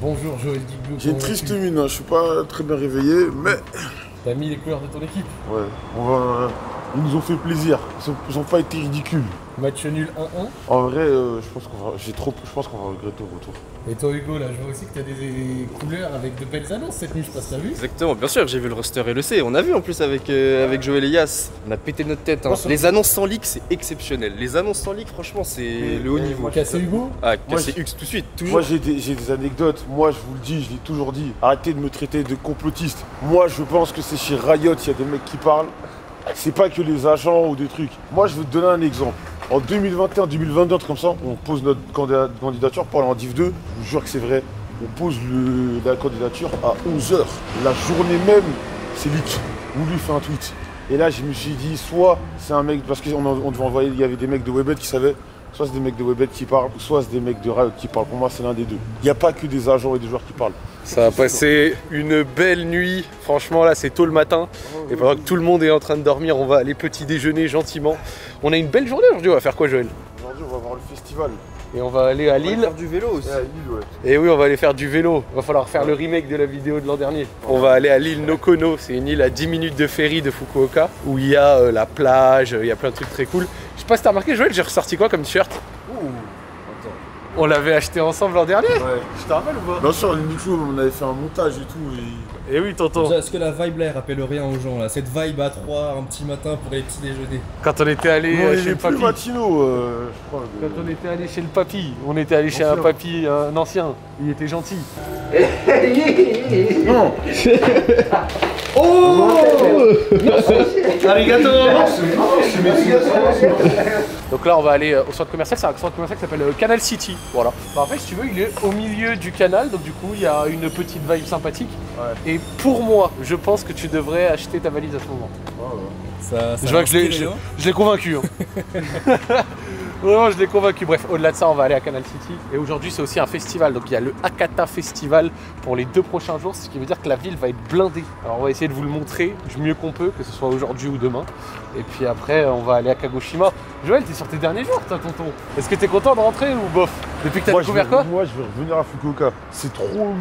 Bonjour Joël Diglou. J'ai une triste mine, hein. je suis pas très bien réveillé, mais T'as mis les couleurs de ton équipe? ouais, on va. Ils nous ont fait plaisir. Ils ont, ils ont pas été ridicules. Match nul 1-1. En vrai, euh, je pense qu'on va. J'ai trop. Je pense qu'on va regretter au retour. Et toi Hugo, là, je vois aussi que t'as des couleurs avec de belles annonces cette nuit, je sais pas si t'as vu? Exactement, bien sûr, j'ai vu le roster et le C. On a vu en plus avec, euh, avec Joël et Yas. On a pété notre tête. hein. Les annonces sans leak, c'est exceptionnel. Les annonces sans leak, franchement, c'est le haut et niveau. moi, Cassé Hugo? Ah, Moi, casser j'ai- X tout de suite, toujours. Moi j'ai des, j'ai des anecdotes, moi je vous le dis, je l'ai toujours dit, arrêtez de me traiter de complotiste. Moi je pense que c'est chez Riot, il y a des mecs qui parlent, c'est pas que les agents ou des trucs. Moi je vais te donner un exemple. En 2021, 2022, un truc comme ça, on pose notre candida- candidature pour aller en Div 2, je vous jure que c'est vrai, on pose la candidature à 11h. La journée même, c'est leak. On lui fait un tweet. Et là je me suis dit, soit c'est un mec, parce qu'on on devait envoyer, il y avait des mecs de Webet qui savaient, Soit c'est des mecs de Webet qui parlent, soit c'est des mecs de Riot qui parlent. Pour moi, c'est l'un des deux. Il n'y a pas que des agents et des joueurs qui parlent. Ça va passer une belle nuit. Franchement, là, c'est tôt le matin. Et pendant que tout le monde est en train de dormir, on va aller petit déjeuner gentiment. On a une belle journée aujourd'hui. On va faire quoi, Joël? Aujourd'hui, on va voir le festival. Et on va aller à On va Lille. faire du vélo aussi. Et à Lille, ouais. Et oui, on va aller faire du vélo. Va falloir faire le remake de la vidéo de l'an dernier. On va aller à l'île Nokono. C'est une île à 10 minutes de ferry de Fukuoka où il y a euh, la plage, il y a plein de trucs très cool. Je sais pas si t'as remarqué, Joël, j'ai ressorti quoi comme t-shirt? On l'avait acheté ensemble l'an dernier. Ouais. Je te rappelle ou pas Bien sûr, du coup, on avait fait un montage et tout. Et... Et oui, tonton. Est-ce que la vibe là elle rappelle rien aux gens là Cette vibe à 3 un petit matin pour les petits déjeuners? Quand on était allé Non, euh, il chez est le plus papy. euh, je crois. Quand on était allé chez le papy, on était allé chez un papy, un ancien. Il était gentil. Non Donc là, on va aller euh, au centre commercial. C'est un centre commercial qui s'appelle euh, Canal City. Voilà. Bah, en fait, si tu veux, il est au milieu du canal. Donc du coup, il y a une petite vibe sympathique. Ouais. Et pour moi, je pense que tu devrais acheter ta valise à ce moment. Ça, ça Je vois que hein Je l'ai convaincu. hein. Vraiment, je l'ai convaincu. Bref, au-delà de ça, on va aller à Canal City. Et aujourd'hui, c'est aussi un festival. Donc, il y a le Akata Festival pour les deux prochains jours, ce qui veut dire que la ville va être blindée. Alors, on va essayer de vous le montrer du mieux qu'on peut, que ce soit aujourd'hui ou demain. Et puis après, on va aller à Kagoshima. Joël, t'es sur tes derniers jours, toi, tonton. Est-ce que t'es content de rentrer ou bof? Depuis que t'as découvert quoi? moi, je vais revenir à Fukuoka. C'est trop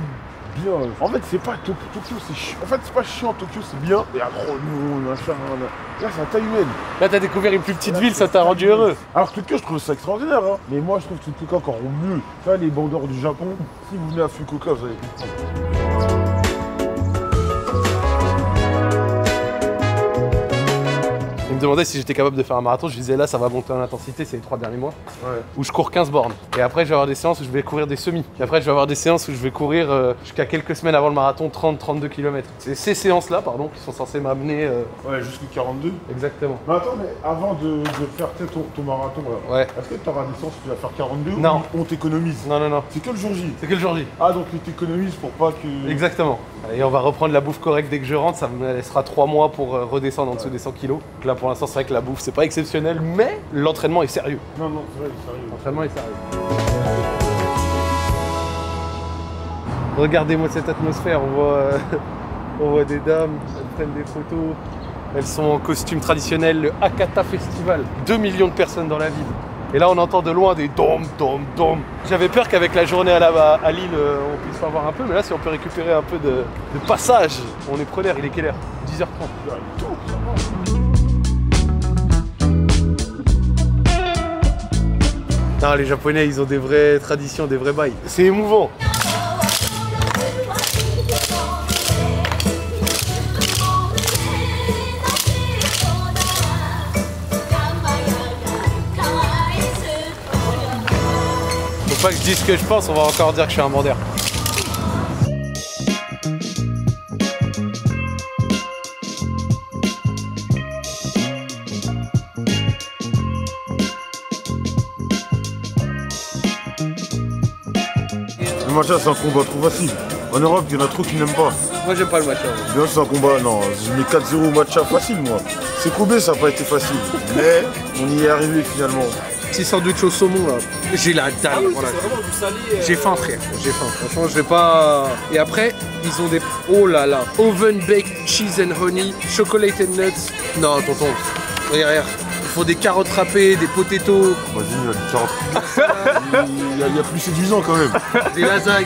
bien. En fait, c'est pas Tokyo, Tokyo, c'est chiant. En fait, c'est pas chiant, Tokyo, c'est bien. Il y a trop de monde, machin. Là, c'est un taille humaine. Là, t'as découvert une plus petite ville, ça t'a rendu heureux. Alors Tokyo, je trouve ça extraordinaire, hein. mais moi je trouve que Fukuoka encore mieux. Tu vois, les bandeurs du Japon, si vous venez à Fukuoka, vous allez comprendre. Me demandait si j'étais capable de faire un marathon. Je disais là, ça va monter en intensité, c'est les trois derniers mois. Ouais. où je cours 15 bornes. Et après, je vais avoir des séances où je vais courir des semis. Et après, je vais avoir des séances où je vais courir euh, jusqu'à quelques semaines avant le marathon 30-32 km. C'est ces séances-là, pardon, qui sont censées m'amener euh, Ouais, jusqu'au 42. exactement. Mais attends, mais avant de, de faire ton, ton marathon, là, Ouais. est-ce que tu auras des séances où tu vas faire 42 Non. ou on t'économise? Non, non, non. C'est que le jour J. C'est que le jour J. Ah, donc ils t'économisent pour pas que. Exactement. Et on va reprendre la bouffe correcte dès que je rentre. Ça me laissera 3 mois pour euh, redescendre en dessous des 100 kilos. Donc là, pour l'instant, c'est vrai que la bouffe, c'est pas exceptionnel, mais l'entraînement est sérieux. Non, non, c'est vrai, sérieux. L'entraînement est sérieux. Regardez-moi cette atmosphère, on voit, euh, on voit des dames, elles prennent des photos. Elles sont en costume traditionnel, le Akata Festival. 2 millions de personnes dans la ville. Et là, on entend de loin des dom, dom, dom. J'avais peur qu'avec la journée à, la, à Lille, euh, on puisse pas voir un peu, mais là, si on peut récupérer un peu de, de passage, on est preneur. Il est quelle heure? 10h30. Non, les Japonais, ils ont des vraies traditions, des vrais bails. C'est émouvant. Faut pas que je dise ce que je pense, on va encore dire que je suis un bandeur. Le matcha, c'est un combat trop facile. En Europe, il y en a trop qui n'aiment pas. Moi, j'aime pas le match. Bien, c'est un combat, non, je mets 4-0 au matcha facile, moi. C'est Kobe, ça n'a pas été facile. Mais on y est arrivé finalement. Petit sandwich au saumon là. J'ai la dalle. voilà. J'ai faim frère, j'ai faim. Franchement je vais pas. Et après, ils ont des. Oh là là. Oven baked cheese and honey, chocolate and nuts. Non tonton. Regarde, regarde. faut des carottes râpées, des potatoes, Vas-y, il y a du carotte. Il y a- il y a plus séduisant quand même. des lasagnes.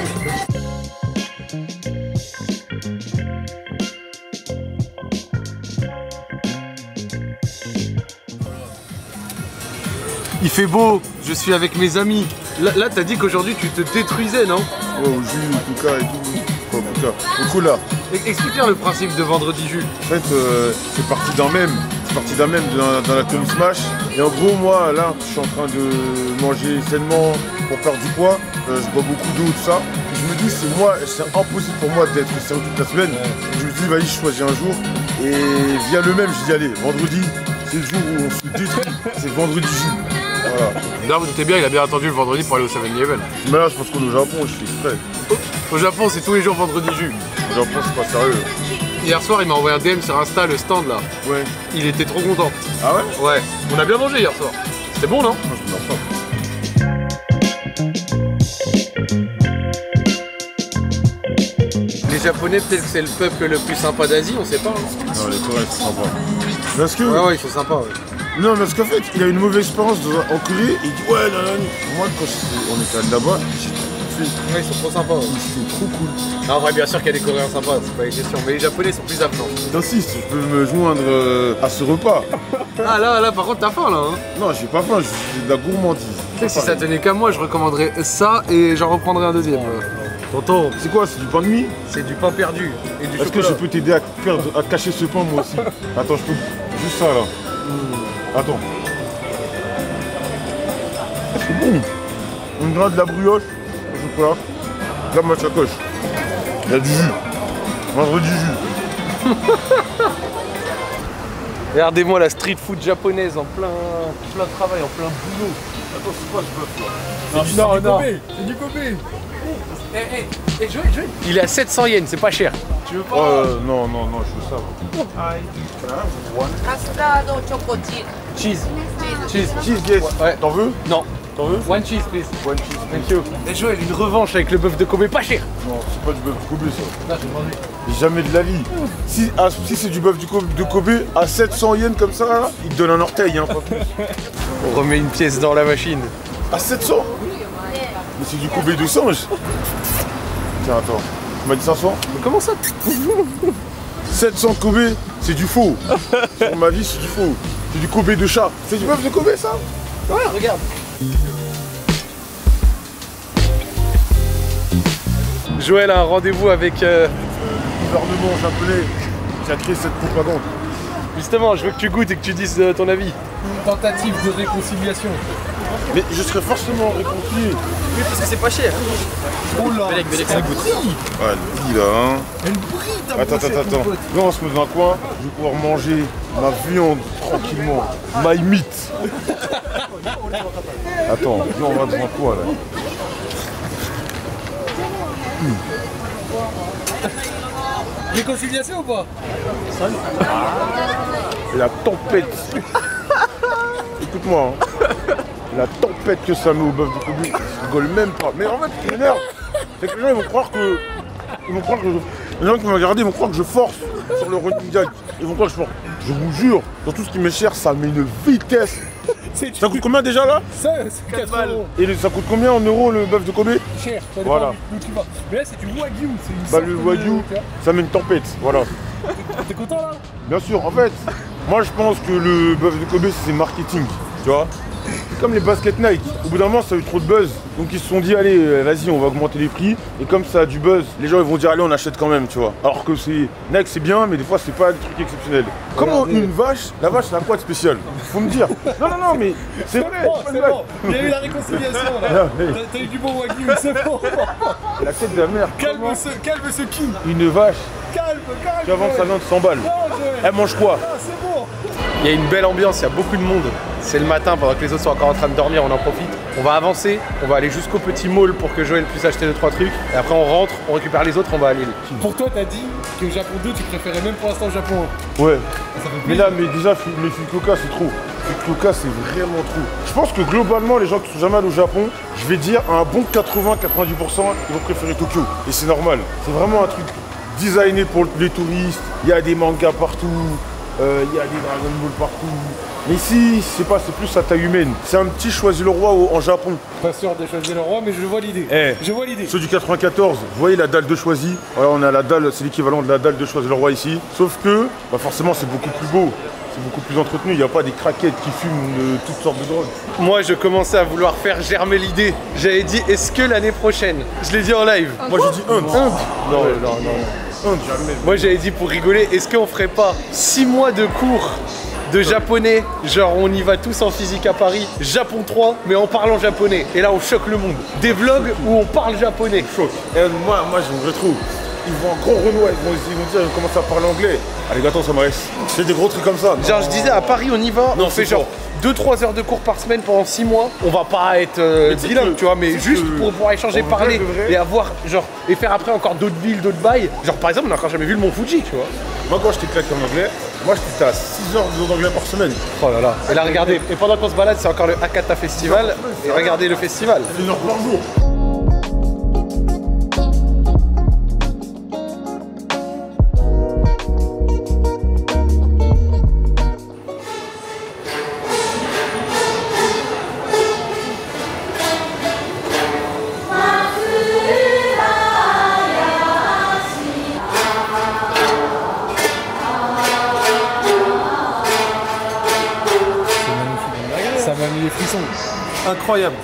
Fait beau, je suis avec mes amis. Là, là, t'as dit qu'aujourd'hui tu te détruisais, non? Ouais, au jus, au coca et tout. Au coca. Au cola. E- Explique-leur le principe de vendredi jus. En fait, euh, c'est parti d'un même. C'est parti d'un même dans, dans la Tony Smash. Et en gros, moi, là, je suis en train de manger sainement pour perdre du poids. Euh, je bois beaucoup d'eau, tout ça. Et je me dis, c'est moi, c'est impossible pour moi d'être sérieux toute la semaine. Je me dis, vas-y, je choisis un jour. Et via le même, je dis, allez, vendredi, c'est le jour où on se détruit. C'est vendredi jus. Voilà. D'ailleurs, vous doutez bien, il a bien attendu le vendredi pour aller au 7-Eleven. Mais là, c'est parce qu'on est au Japon, je fais exprès. Au Japon, c'est tous les jours vendredi jus. Au Japon, c'est pas sérieux. Hier soir, il m'a envoyé un DM sur Insta, le stand là. Ouais. Il était trop content. Ah ouais? Ouais, on a bien mangé hier soir. C'était bon, non? Moi, je me lance pas. Les Japonais, peut-être que c'est le peuple le plus sympa d'Asie, on sait pas. hein. Non, les Coréens, c'est sympa. Parce que. Ouais, ouais, ils sont sympas. Ouais. Non, parce qu'en fait, il a une mauvaise expérience dans- en Corée et il dit Ouais, non, non. Moi, quand je- on était allé là-bas, j'ai tout fait. Ouais, ils sont trop sympas. Ouais. C'était trop cool. Non, en vrai, bien sûr qu'il y a des Coréens sympas, c'est pas une question. Mais les Japonais sont plus avenants. J'insiste, je peux me joindre euh, à ce repas. Ah là, là, par contre, t'as faim là. Hein. Non, j'ai pas faim, j'ai de la gourmandise. Tu sais, si ça tenait qu'à moi, je recommanderais ça et j'en reprendrais un deuxième. Tonton, C'est quoi C'est du pain de mie? C'est du pain perdu et du Est-ce que chocolat. je peux t'aider à, perdre- à cacher ce pain moi aussi? Attends, je peux. Juste ça là. Attends. Ah, c'est bon. On dirait de la brioche au chocolat. Là, ma sacoche. Il y a du jus. Vendredi jus. Regardez-moi la street food japonaise en plein, plein travail, en plein boulot. Attends, c'est quoi ce bœuf là Non, non, c'est du Kobe. Eh, eh, eh, Joël, Joël. Il est à 700 yens, c'est pas cher. Tu veux pas euh, Non, non, non, je veux ça. Castard au. Cheese. Cheese. Cheese, yes. Ouais. T'en veux? Non. T'en veux? One cheese, please. One cheese. Thank you. Et Joël, une revanche avec le bœuf de Kobe, pas cher. Non, c'est pas du bœuf de Kobe, ça. Non, j'ai. Jamais de la vie. Si, ah, si c'est du bœuf de Kobe, à 700 yens comme ça, il te donne un orteil, hein. On remet une pièce dans la machine. À 700 Mais c'est du Kobe 200, je... Tiens, attends. Tu m'as dit 500 Mais comment ça? 700 Kobe, c'est du faux. Pour ma vie, c'est du faux. C'est du Kobe de chat. C'est du bœuf de Kobe, ça Ouais, regarde. Joël a un rendez-vous avec. euh, Le gouvernement japonais qui a créé cette propagande. Justement, je veux que tu goûtes et que tu dises euh, ton avis. Une tentative de réconciliation. Mais je serais forcément réconcilié. Oui, parce que c'est pas cher. Oh là Belek, Belek, ça goûte. Ouais, elle brille là, hein. Elle brille ta Attends, attends, attends. pote. Là, on se met dans un coin. Je vais pouvoir manger ma viande tranquillement. My meat. Attends, viens, on va devant quoi là Réconciliation ou pas? La tempête. Écoute-moi, hein. La tempête que ça met au bœuf de Kobe, je rigole même pas. Mais en fait, ce qui m'énerve, c'est que les gens ils vont croire que. Ils vont croire que je- Les gens qui m'ont regardé ils vont croire que je force sur le running gag. Ils vont croire que je force. Je vous jure, dans tout ce qui m'est cher, ça met une vitesse. Ça coûte combien déjà là Ça, c'est 4 euros. Et ça coûte combien en euros le bœuf de Kobe Cher, ça dépend Voilà. d'où tu vas. Mais là, c'est du wagyu. C'est une Bah le de- wagyu, vois. ça met une tempête, voilà. T'es content là? Bien sûr, en fait, moi je pense que le bœuf de Kobe c'est marketing, tu vois. C'est comme les baskets Nike. Au bout d'un moment, ça a eu trop de buzz. Donc ils se sont dit, allez, euh, vas-y, on va augmenter les prix. Et comme ça a du buzz, les gens ils vont dire, allez, on achète quand même, tu vois. Alors que c'est Nike, c'est bien, mais des fois, c'est pas des trucs exceptionnels. Comment Regardez. une vache, la vache, ça a quoi de spécial? Faut me dire. Non, non, non, mais c'est vrai. Bon, c'est bon. Il y a eu la réconciliation là. Mais T'as- eu du bon wagyu, c'est bon. la tête de la mère. Calme ce, calme ce qui? Une vache, Calme, calme. tu vendre sa viande 100 balles. Elle mange quoi? Ah, c'est bon. Il y a une belle ambiance, il y a beaucoup de monde. C'est le matin pendant que les autres sont encore en train de dormir, on en profite. On va avancer, on va aller jusqu'au petit mall pour que Joël puisse acheter 2-3 trucs. Et après on rentre, on récupère les autres, on va aller. Pour toi, t'as dit que Japon 2, tu préférais même pour l'instant Japon 1. Ouais. Ça fait Mais là, mais déjà, les Fukuoka, c'est trop. Fukuoka, c'est vraiment trop. Je pense que globalement, les gens qui sont jamais allés au Japon, je vais dire un bon 80-90%, ils vont préférer Tokyo. Et c'est normal. C'est vraiment un truc designé pour les touristes. Il y a des mangas partout. Euh, il y a des Dragon Ball partout. Mais ici, c'est pas, c'est plus à taille humaine. C'est un petit choisi-le-roi au- en Japon. Pas sûr de choisir le roi, mais je vois l'idée. Eh. Je vois l'idée. Ceux du 94, vous voyez la dalle de choisi Voilà, on a la dalle, c'est l'équivalent de la dalle de choisi le roi ici. Sauf que, bah forcément, c'est beaucoup plus beau. C'est beaucoup plus entretenu. Il n'y a pas des craquettes qui fument de toutes sortes de drogues. Moi, je commençais à vouloir faire germer l'idée. J'avais dit, est-ce que l'année prochaine Je l'ai dit en live. Moi, j'ai dit Inde. Non, non, non. Inde, Moi, j'avais dit pour rigoler, est-ce qu'on ferait pas 6 mois de cours de japonais Genre, on y va tous en physique à Paris, Japon 3, mais en parlant japonais. Et là, on choque le monde. Des vlogs où on parle japonais. Choc. Et moi, moi, j'aimerais trop. Ils vont en gros Renoir, ils vont, ils vont dire, ils commencent à parler anglais. Allez, gâteau, ça me reste. C'est des gros trucs comme ça. Genre, je disais, à Paris, on y va, Non, on fait c'est genre 2-3 heures de cours par semaine pendant 6 mois. On va pas être euh, bilingue, tu vois, mais juste que- pour pouvoir échanger, en parler de vrai- et avoir, genre, et faire après encore d'autres villes, d'autres bails. Genre, par exemple, on a encore jamais vu le Mont Fuji, tu vois. Moi, quand j'étais claqué en anglais, moi, j'étais à 6 heures d'anglais par semaine. Oh là là. Et là, regardez, et pendant qu'on se balade, c'est encore le Akata Festival. Et regardez le festival. Une heure par jour. Incroyable.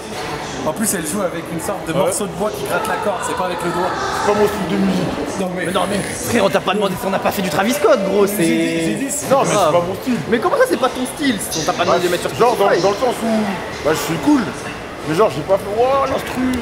En plus, elle joue avec une sorte de morceau de bois qui gratte la corde, c'est pas avec le doigt. C'est pas mon style de musique. Non, mais. Non mais frère, on t'a pas demandé si on n'a pas fait du Travis Scott, gros. J'ai dit, j'ai C'est. Non, mais c'est pas mon style. Mais comment ça, c'est pas ton style On t'a pas demandé de mettre sur Genre, dans, le sens où bah, je suis cool. Mais genre, j'ai pas fait, waouh, l'instru.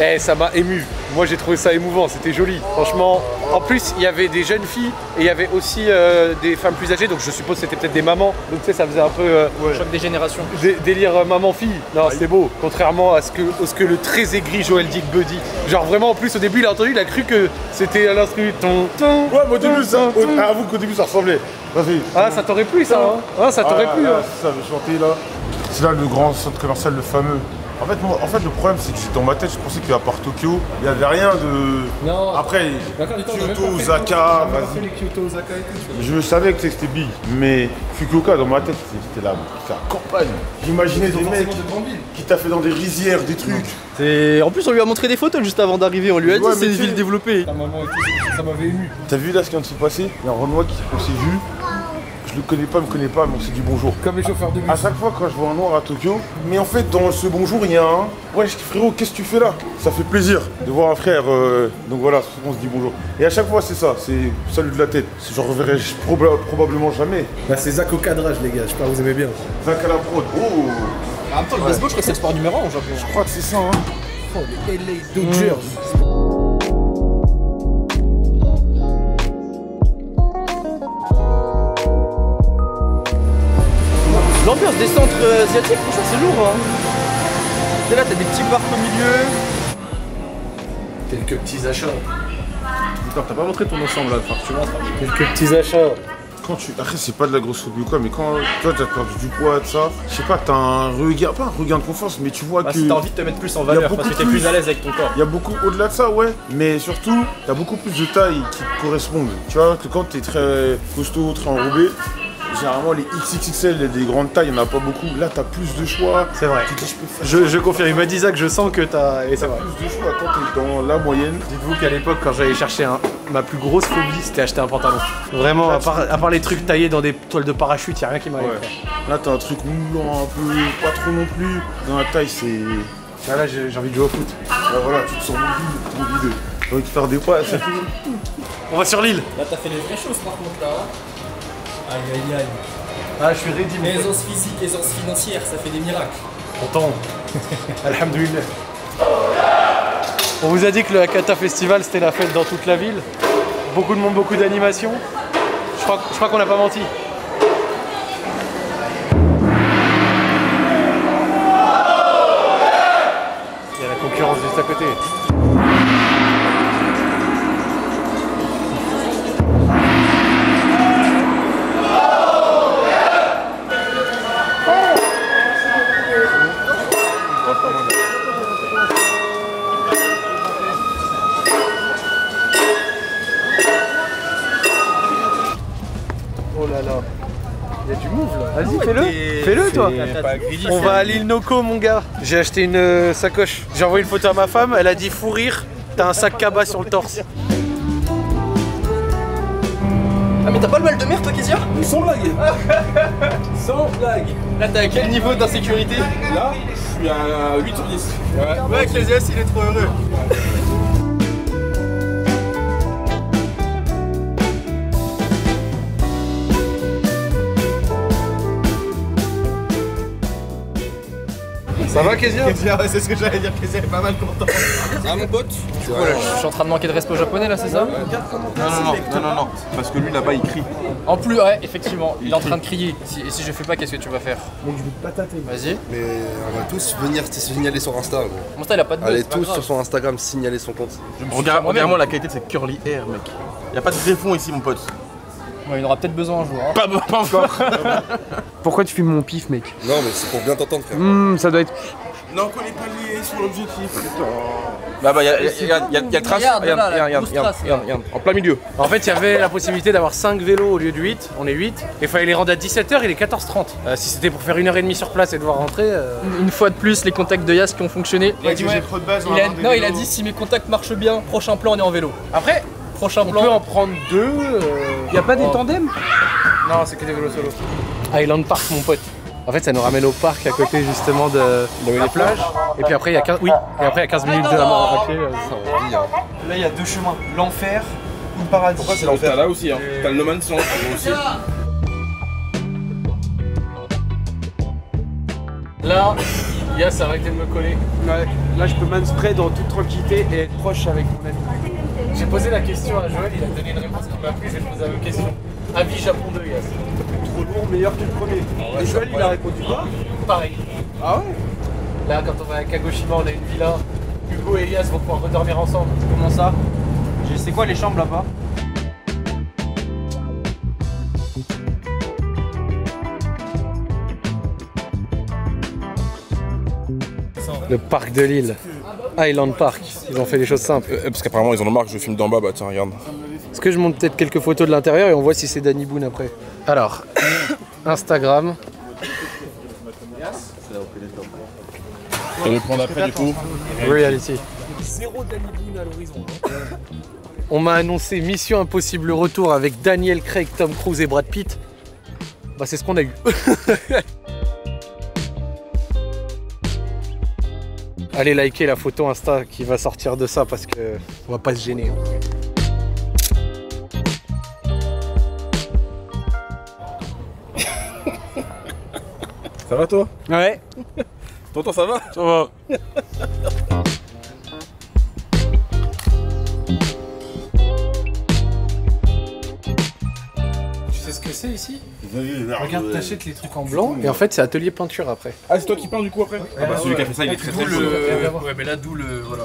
euh. Eh, ça m'a ému. Moi, j'ai trouvé ça émouvant. C'était joli. Franchement. En plus, il y avait des jeunes filles et il y avait aussi euh, des femmes plus âgées. Donc, je suppose que c'était peut-être des mamans. Donc, tu sais, ça faisait un peu euh, Choc des générations. dé- délire euh, maman-fille. Non, c'était beau. Contrairement à ce que, à ce que le très aigri Joël Dick Buddy. Genre, vraiment, en plus, au début, il a entendu, il a cru que c'était à l'instru. Ton, ton, Ouais, mais au début, ça. au- Avoue qu'au début, ça ressemblait. Vas-y. Ah, ça t'aurait plu, ça. Hein Ah, ça t'aurait Ah, plu. là, hein. C'est ça, je chanter là. C'est là le grand centre commercial, le fameux. En fait, moi, en fait, le problème, c'est que dans ma tête, je pensais qu'à part Tokyo, il n'y avait rien de. Non. Après, Kyoto, fait- Osaka, fait. Je savais que c'était big, mais Fukuoka dans ma tête c'était- la, la campagne. J'imaginais des mecs qui taffaient dans des rizières, des trucs. Et en plus, on lui a montré des photos juste avant d'arriver. On lui a dit Ouais, c'est une ville développée. Ta maman et tout, ça m'avait ému. T'as vu là ce qui vient de se passer? Il y a un Renoir qui s'est vu. Je le connais pas, il me connaît pas, mais on s'est dit bonjour. Comme les chauffeurs de bus. À chaque fois quand je vois un noir à Tokyo, mais en fait dans ce bonjour il y a un Ouais frérot qu'est-ce que tu fais là? Ça fait plaisir de voir un frère euh, donc voilà on se dit bonjour. Et à chaque fois c'est ça, c'est salut de la tête. Je reverrai proba- probablement jamais. Bah, c'est Zach au cadrage, les gars, je sais pas, vous aimez bien. Zach à la prod, oh En même temps, le baseball, je crois que c'est le sport numéro 1 au Japon. Je crois que c'est ça hein. Oh, les LA Dodgers. L'ambiance des centres euh, asiatiques, franchement, c'est lourd. Hein. T'es là, t'as des petits parcs au milieu. Quelques petits achats. Putain, t'as pas montré ton ensemble là, que tu montres. Quelques petits achats. Quand tu. Après c'est pas de la grossophobie ou quoi, mais quand toi t'as perdu du poids de ça, je sais pas, t'as un regain, pas un regain de confiance, mais tu vois Bah, que. si t'as envie de te mettre plus en valeur parce que t'es plus. plus à l'aise avec ton corps. Il y a beaucoup au-delà de ça, ouais, mais surtout, t'as beaucoup plus de tailles qui te correspondent. Tu vois, que quand t'es très costaud, très enrobé, généralement les XXXL, les des grandes tailles, il n'y en a pas beaucoup. Là, t'as plus de choix. C'est vrai. Tu dis, je peux faire Je, je confirme. Il m'a dit ça que je sens que t'as. Et c'est vrai. plus de choix quand t'es dans la moyenne. Dites-vous qu'à l'époque, quand j'allais chercher un, ma plus grosse phobie, c'était acheter un pantalon. Vraiment, à part, à part les trucs taillés dans des toiles de parachute, y a rien qui m'arrive. Ouais. Là, t'as un truc moulant un peu, pas trop non plus. Dans la taille, c'est. Ah, là, j'ai j'ai envie de jouer au foot. Là, voilà, tu te sens mobile, trop vide. T'as envie de faire des pas, c'est tout. On va sur l'île. Là, t'as fait les vraies choses par contre là. Aïe aïe aïe. Ah, je suis ready, mon. Aisance physique, aisance financière, ça fait des miracles. Content. Alhamdulillah. On vous a dit que le Hakata Festival c'était la fête dans toute la ville. Beaucoup de monde, beaucoup d'animation. Je crois, je crois qu'on n'a pas menti. Il y a la concurrence juste à côté. Toi On va à l'île Noco, mon gars. J'ai acheté une euh, sacoche. J'ai envoyé une photo à ma femme, elle a dit fou rire. T'as un sac cabas sur le torse. Ah, mais t'as pas le mal de mer, toi, Kezia Sans blague Sans blague Là, t'es à quel niveau d'insécurité? Là, je suis à 8 sur 10. Ouais, Ecclesias, il est trop heureux. Ça va, Kezia ouais, c'est ce que j'allais dire, Kezia est pas mal content. Ah, mon pote Je suis en train de manquer de respect au japonais, là, c'est ça Non, non, non, non, non, non, parce que lui là-bas il crie. En plus, ouais, effectivement, il est en train de crier. Si, et si je fais pas, qu'est-ce que tu vas faire Donc je vais te patater. Vas-y. Mais on va tous venir te signaler sur Insta. gros. Mon style, il a pas de Allez tous sur son Instagram signaler son compte. Regarde, regarde-moi la qualité de cette curly hair, mec. Y a pas de greffon ici, mon pote. Ouais, il en aura peut-être besoin un jour. hein. Pas, pas encore. Pourquoi tu filmes mon pif, mec Non, mais c'est pour bien t'entendre, frère. Hmm, ça doit être. non, qu'on est pas lié sur l'objectif. Bah, bah, y a, y y a, y y a trace. Regarde, là, regarde, regarde, en plein milieu. En fait, il y avait la possibilité d'avoir 5 vélos au lieu de 8. On est 8. Et il fallait les rendre à 17h, il est 14h30. Euh, si c'était pour faire une heure et demie sur place et devoir rentrer. euh, Une fois de plus, les contacts de Yas qui ont fonctionné. Il a dit que j'ai trop de base, on Il a- non, il a dit si mes contacts marchent bien, prochain plan, on est en vélo. Après, Prochain on plan. peut en prendre deux. Il y a pas des Oh. tandems Non, c'est que des vélos solo. Island Park, mon pote. En fait, ça nous ramène au parc à côté justement de, de la plage. Et puis après, il y a 15, oui, et après, il y a 15 minutes de la à pied. euh, Là, il y a deux chemins l'enfer ou le paradis. Pourquoi c'est l'enfer là aussi, hein. T'as le No Man's Land aussi. Là, Yas a arrêté de me coller. Ouais, là je peux manspread en toute tranquillité et être proche avec mon ami. J'ai posé la question à Joël, il a donné une réponse qui m'a plu, je vais te poser la même question. Avis Japon 2, Yas. Trop lourd, meilleur que le premier. et Joël il a répondu quoi Pareil. Ah ouais Là, quand on va à Kagoshima, on a une villa. Hugo et Elias vont pouvoir redormir ensemble. Comment ça J'ai- C'est quoi les chambres là-bas Le parc de Lille. Island Park. Ils ont fait les choses simples. Euh, parce qu'apparemment ils en ont marre que je filme d'en bas, bah tiens, regarde. Est-ce que je monte peut-être quelques photos de l'intérieur et on voit si c'est Danny Boone après Alors, Instagram. Et le plan d'après du coup Reality. Zéro Danny Boone à l'horizon. On m'a annoncé Mission Impossible le retour avec Daniel Craig, Tom Cruise et Brad Pitt. Bah c'est ce qu'on a eu. Allez liker la photo Insta qui va sortir de ça parce que on va pas se gêner. Ça va toi? Ouais. Tonton ça va? Ça va. Tu sais ce que c'est ici? Regarde, t'achètes les trucs en blanc et en fait c'est atelier peinture après. Ah c'est toi qui peins du coup après Ah bah celui qui a fait ça il est très très chaud. Ouais, mais là, d'où le. Voilà.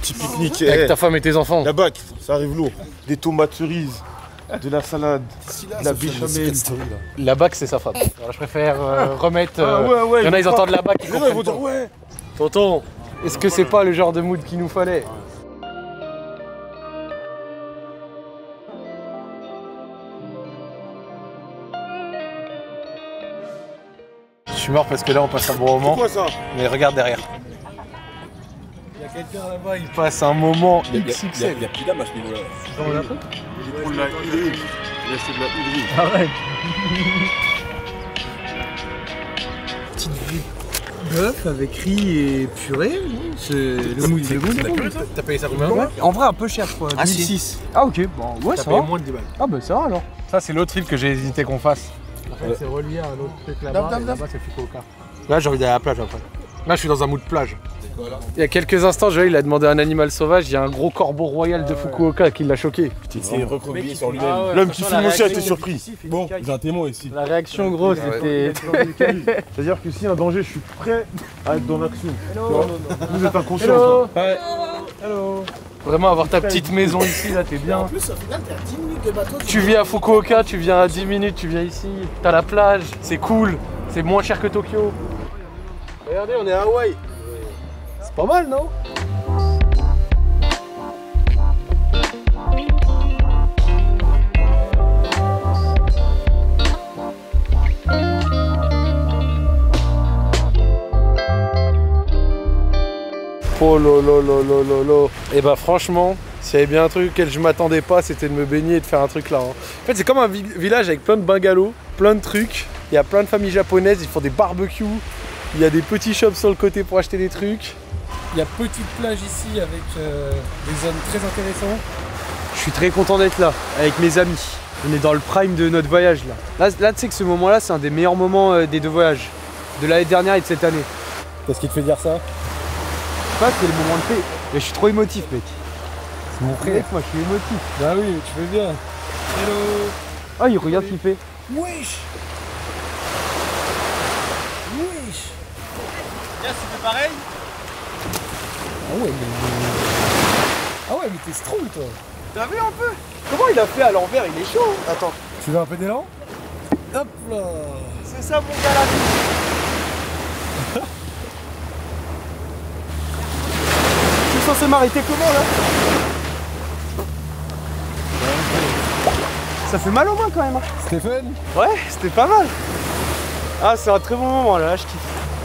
Petit pique-nique. Avec eh, ta femme et tes enfants. La bac, ça arrive lourd. Des tomates cerises, de la salade, de la béchamel. La bac c'est sa femme. Alors, je préfère euh, remettre. Ah euh, ouais, ouais, Il y en a ils vont entendent la bac ils vont dire ouais. Tonton, est-ce que c'est pas le genre de mood qu'il nous fallait Je suis mort parce que là on passe un bon moment, Quoi ça mais regarde derrière. Il y a quelqu'un là-bas, il passe un moment XXL. Il y a plus d'âme à ce niveau-là. Il de la. Il a de la. Arrête. Bœuf avec riz et purée, c'est le mouille de goût. T'as payé ça combien En vrai, un peu cher, quoi. Ah, si. 2006. Ah, ok, bon, ouais, ça payé va. moins de 10 balles. Ah, bah ça va alors. Ça c'est l'autre île que j'ai hésité qu'on fasse. En fait c'est relié à un autre truc là-bas, là-bas c'est Fukuoka. Là j'ai envie d'aller à la plage après. Là je suis dans un mood plage. Il y a quelques instants, Joël il a demandé à un animal sauvage, il y a un gros corbeau royal de Fukuoka qui l'a choqué. Il s'est recroquevillé sur lui-même. L'homme qui filme aussi a été surpris. Bon, j'ai un témoin ici. La réaction gros c'était... C'est-à-dire que s'il y a un danger, je suis prêt à être dans l'action. Vous êtes inconscient. Hello Vraiment avoir ta petite maison ici là t'es bien. Tu vis à Fukuoka, tu viens à 10 minutes, tu viens ici, t'as la plage, c'est cool, c'est moins cher que Tokyo. Regardez on est à Hawaï. Pas mal, non? Oh lolo lolo lolo. Et eh bah ben, franchement, s'il y avait bien un truc auquel je m'attendais pas, c'était de me baigner et de faire un truc là. Hein. En fait, c'est comme un village avec plein de bungalows, plein de trucs. Il y a plein de familles japonaises, ils font des barbecues. Il y a des petits shops sur le côté pour acheter des trucs. Il y a petite plage ici avec euh, des zones très intéressantes. Je suis très content d'être là, avec mes amis. On est dans le prime de notre voyage là. Là, là tu sais que ce moment-là, c'est un des meilleurs moments euh, des deux voyages. De l'année dernière et de cette année. Qu'est-ce qui te fait dire ça? Je sais pas, c'est le moment de paix. Mais je suis trop émotif, mec. C'est mon Mec, moi, je suis émotif. Bah oui, tu fais bien. Hello Ah, il regarde ce qu'il fait. Wesh Wesh Là, tu fais pareil? Ah ouais, mais... Ah ouais, mais t'es strong, toi T'as vu un peu? Comment il a fait à l'envers? Il est chaud. hein. Attends, Tu veux un peu d'élan? Hop là c'est ça mon gars là. Tu es censé m'arrêter comment là? Ça fait mal aux mains quand même. hein. Stéphane? Ouais, c'était pas mal. Ah, c'est un très bon moment là, je kiffe.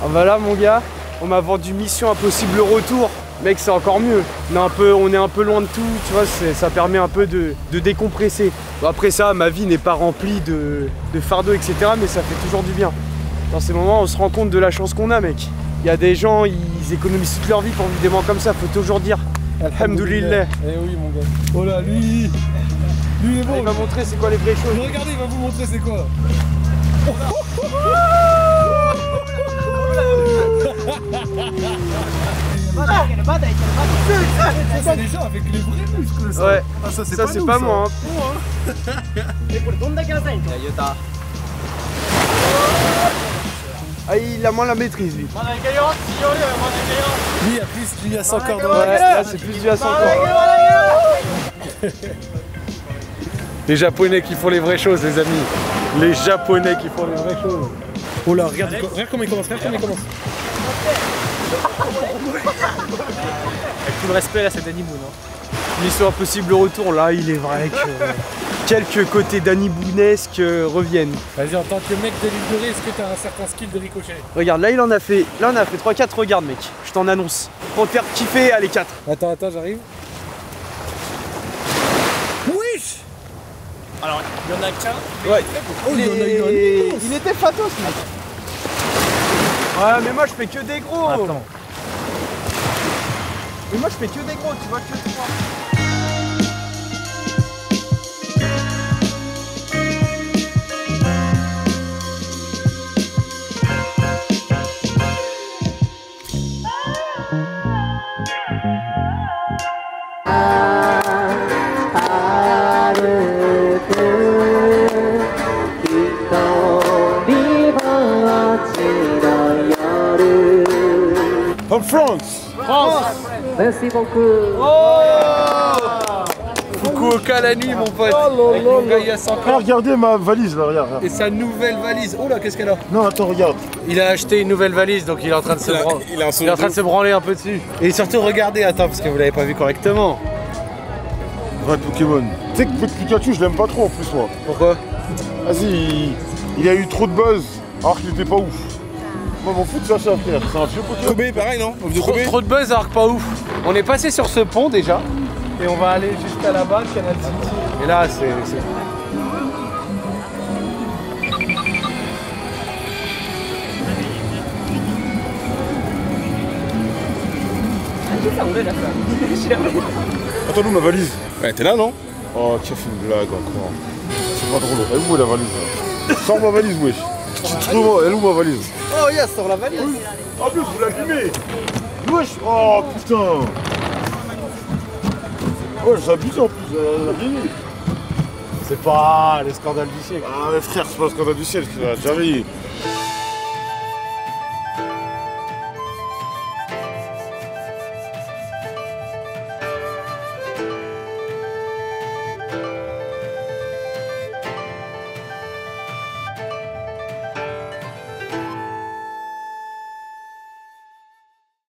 Ah bah là, mon gars, on m'a vendu Mission Impossible le retour. Mec, c'est encore mieux. On est un peu, on est un peu loin de tout, tu vois, ça permet un peu de, de décompresser. Bon, après ça, ma vie n'est pas remplie de, de fardeaux, etc., mais ça fait toujours du bien. Dans ces moments, on se rend compte de la chance qu'on a, mec. Il y a des gens, ils économisent toute leur vie pour vivre des moments comme ça, faut toujours dire. Alhamdoulilah. Eh oui, mon gars. Oh là, lui Lui, il est bon. Il va montrer c'est quoi les vraies choses. Regardez, il va vous montrer c'est quoi. Ça, c'est des gens avec les vrais muscles, ça. Ouais, Ah, ça, c'est pas, nous, pas ça. moi. Hein. Ah, il a moins la maîtrise lui. Lui, a plus, lui, a 100 corps de Ouais, là c'est plus du à 100 ans. Les Japonais qui font les vraies choses, les amis. Les Japonais qui font les vraies choses. Oh là, regarde, regarde comment il commence, regarde comment il commence. Tout le respect là, c'est Danny Boone. Hein. Mission Impossible le retour, là il est vrai que quelques côtés Danny Boonesque euh, reviennent. Vas-y, en tant que mec de l'île de Ré, est-ce que t'as un certain skill de ricochet? Regarde, là il en a fait, là on a fait 3-4, regarde mec, je t'en annonce. Pour te faire kiffer, allez 4. Attends, attends, j'arrive. Wesh Alors, il y en a qu'un. Ouais. Oh, il. Il était fatos mec. Ouais mais moi je fais que des gros. Attends. Mais moi je fais que des gros, tu vois que 3. From France Fukuoka la nuit, mon pote. Avec mon gars, il y a 100 Ah, regardez ma valise là, regarde. regarde. Et sa nouvelle valise. Oh là, qu'est-ce qu'elle a Non, attends, regarde. Il a acheté une nouvelle valise, donc il est en train de se, bran- Il a il est en train de se branler un peu dessus. Et surtout, regardez, attends, parce que vous l'avez pas vu correctement. Vrai Pokémon. Tu sais que Pikachu, je l'aime pas trop en plus, moi. Pourquoi? Vas-y, il, il a eu trop de buzz alors qu'il était pas ouf. Moi, m'en fous de Sacha, frère. C'est un vieux. Kobe, pareil, non trop, trop de buzz alors que pas ouf. On est passé sur ce pont déjà. Et on va aller jusqu'à là-bas, Canal City. Et là, c'est. c'est- Attends, nous, ma valise. Ouais, t'es là, non Oh, tu as fait une blague encore. C'est pas drôle. Elle est où la valise? Là Sors ma valise, wesh. Tu elle est où ma valise? Oh yes, sur la valise. En plus, vous l'abîmez Wesh Oh putain Ouais, j'ai abusé en plus, elle a C'est pas les scandales du siècle. Ah mais frère, c'est pas le scandale du ciel, frère. J'avais